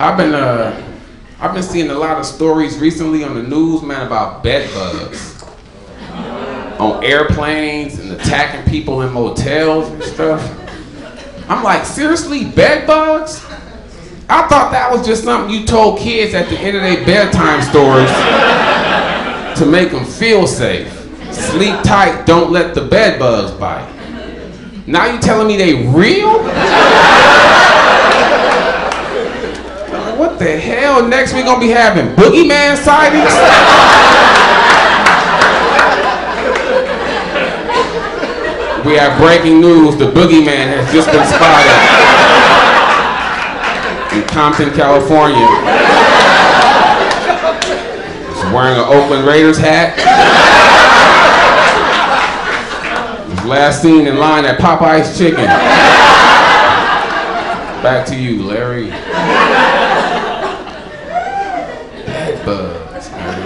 I've been uh, I've been seeing a lot of stories recently on the news, man, about bed bugs on airplanes and attacking people in motels and stuff. I'm like, seriously, bed bugs? I thought that was just something you told kids at the end of their bedtime stories to make them feel safe. Sleep tight, don't let the bed bugs bite. Now you telling me they real? What the hell? Next we gonna be having boogeyman sightings? we have breaking news. The boogeyman has just been spotted in Compton, California. He's wearing an Oakland Raiders hat. Last seen in line at Popeye's Chicken. Back to you, Larry. birds.